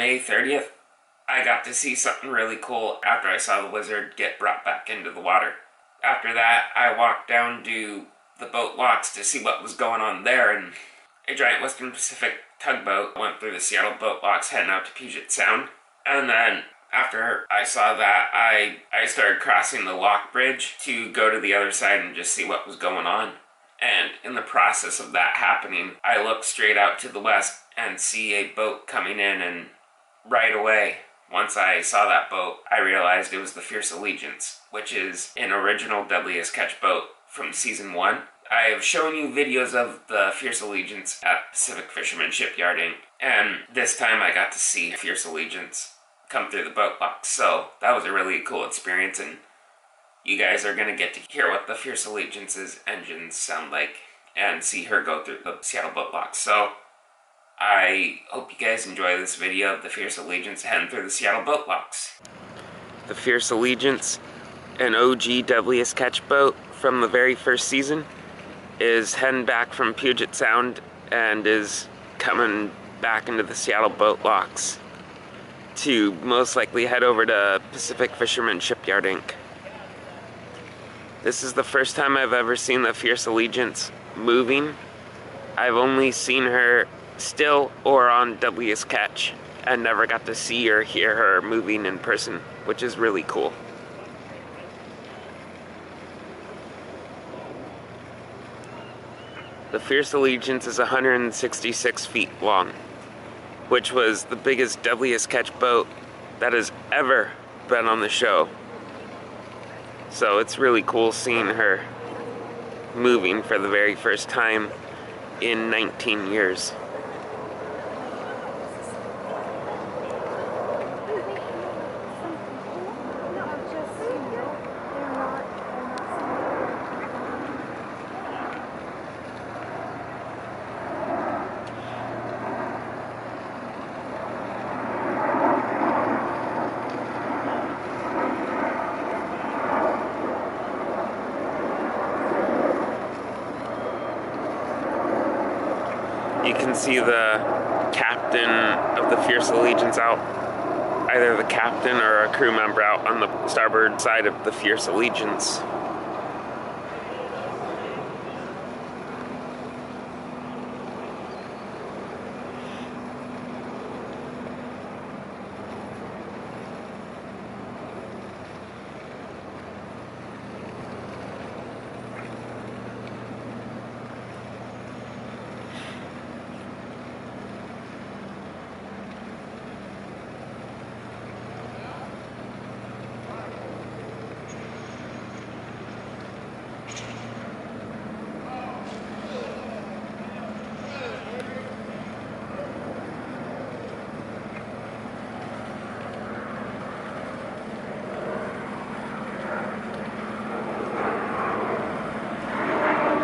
May 30th, I got to see something really cool after I saw the lizard get brought back into the water. After that, I walked down to the boat locks to see what was going on there, and a giant Western Pacific tugboat went through the Seattle boat locks heading out to Puget Sound. And then after I saw that, I, I started crossing the lock bridge to go to the other side and just see what was going on. And in the process of that happening, I look straight out to the west and see a boat coming in, and right away, once I saw that boat, I realized it was the Fierce Allegiance, which is an original Deadliest Catch boat from season one. I have shown you videos of the Fierce Allegiance at Pacific Fisherman Shipyarding, And this time I got to see Fierce Allegiance come through the boat locks. So that was a really cool experience and you guys are gonna get to hear what the Fierce Allegiance's engines sound like and see her go through the Seattle boat locks. So I hope you guys enjoy this video of the Fierce Allegiance heading through the Seattle boat locks. The Fierce Allegiance, an OG Deadliest Catch boat from the very first season, is heading back from Puget Sound and is coming back into the Seattle boat locks to most likely head over to Pacific Fisherman Shipyard Inc. This is the first time I've ever seen the Fierce Allegiance moving. I've only seen her still or on Deadliest Catch and never got to see or hear her moving in person, which is really cool. The Fierce Allegiance is 166 feet long, which was the biggest Deadliest Catch boat that has ever been on the show. So it's really cool seeing her moving for the very first time in 19 years. You can see the captain of the Fierce Allegiance out, either the captain or a crew member out on the starboard side of the Fierce Allegiance.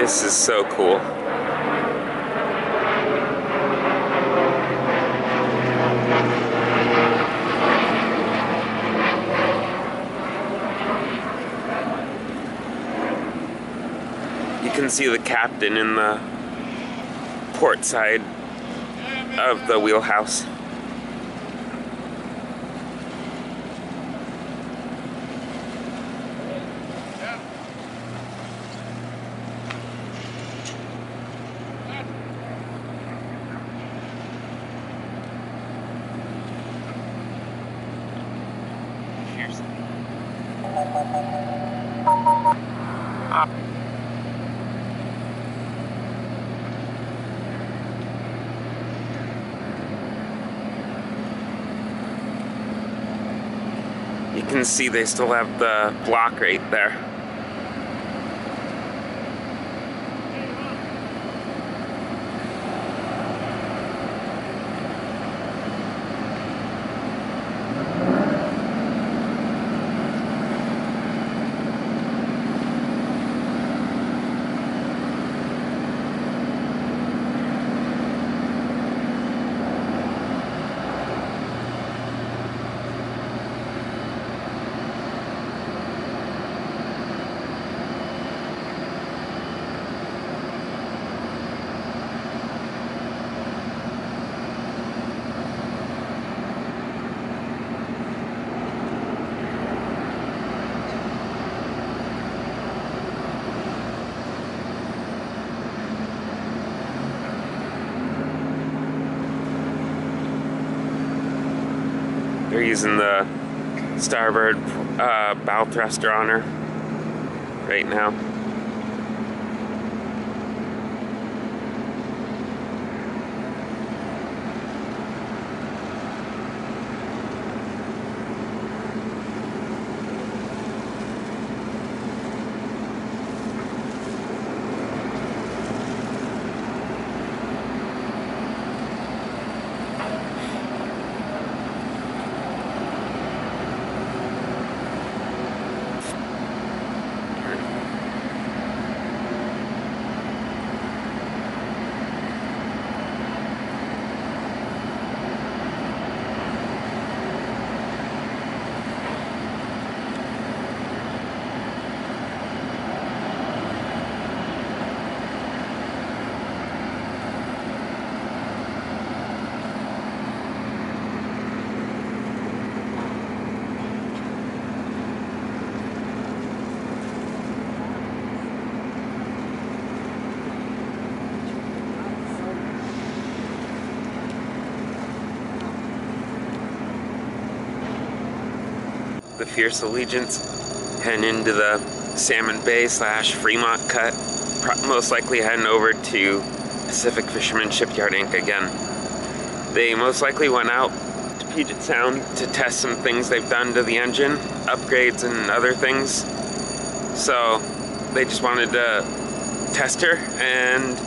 This is so cool. You can see the captain in the port side of the wheelhouse. Can see they still have the block right there. They're using the starboard uh, bow thruster on her right now. The Fierce Allegiance, heading into the Salmon Bay slash Fremont cut, most likely heading over to Pacific Fisherman Shipyard Inc. again. They most likely went out to Puget Sound to test some things they've done to the engine, upgrades and other things. So they just wanted to test her and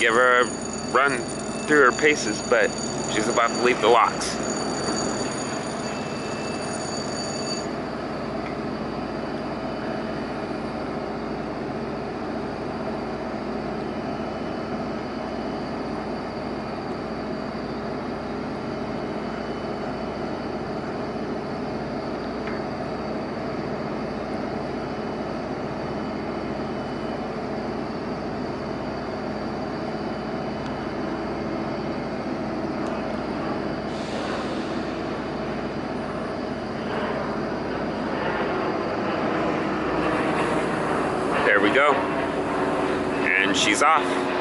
give her a run through her paces, but she's about to leave the locks. Go. And she's off.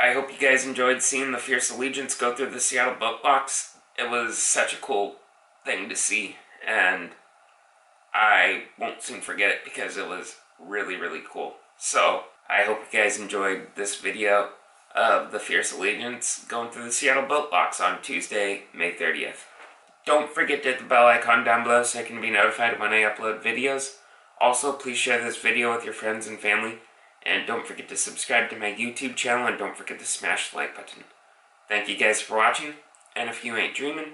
I hope you guys enjoyed seeing the Fierce Allegiance go through the Seattle boat locks. It was such a cool thing to see, and I won't soon forget it because it was really, really cool. So, I hope you guys enjoyed this video of the Fierce Allegiance going through the Seattle boat locks on Tuesday, May 30th. Don't forget to hit the bell icon down below so you can be notified when I upload videos. Also, please share this video with your friends and family. And don't forget to subscribe to my YouTube channel and don't forget to smash the like button. Thank you guys for watching, and if you ain't dreaming,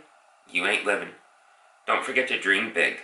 you ain't living. Don't forget to dream big.